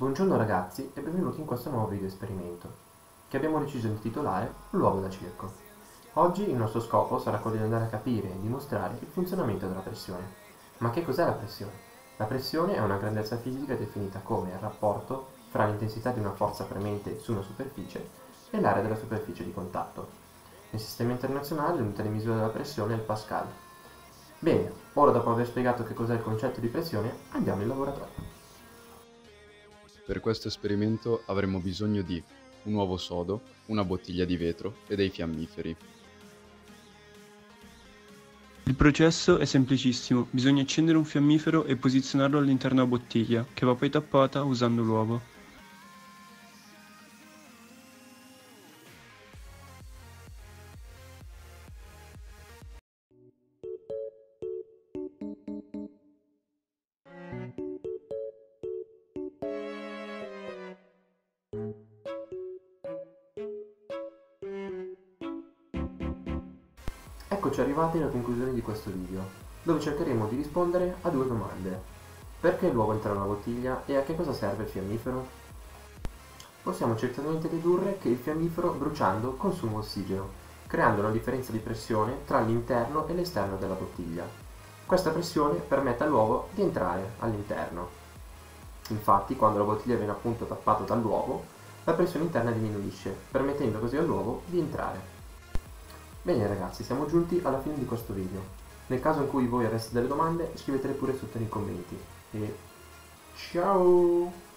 Buongiorno ragazzi e benvenuti in questo nuovo video esperimento che abbiamo deciso di intitolare L'uovo da circo. Oggi il nostro scopo sarà quello di andare a capire e dimostrare il funzionamento della pressione. Ma che cos'è la pressione? La pressione è una grandezza fisica definita come il rapporto fra l'intensità di una forza premente su una superficie e l'area della superficie di contatto. Nel sistema internazionale l'unità di misura della pressione è il Pascal. Bene, ora dopo aver spiegato che cos'è il concetto di pressione, andiamo in laboratorio. Per questo esperimento avremo bisogno di un uovo sodo, una bottiglia di vetro e dei fiammiferi. Il processo è semplicissimo, bisogna accendere un fiammifero e posizionarlo all'interno della bottiglia, che va poi tappata usando l'uovo. Eccoci arrivati alla conclusione di questo video, dove cercheremo di rispondere a due domande. Perché l'uovo entra nella bottiglia e a che cosa serve il fiammifero? Possiamo certamente dedurre che il fiammifero bruciando consuma ossigeno, creando una differenza di pressione tra l'interno e l'esterno della bottiglia. Questa pressione permette all'uovo di entrare all'interno. Infatti, quando la bottiglia viene appunto tappata dall'uovo, la pressione interna diminuisce, permettendo così all'uovo di entrare. Bene ragazzi, siamo giunti alla fine di questo video. Nel caso in cui voi aveste delle domande, scrivetele pure sotto nei commenti. E ciao!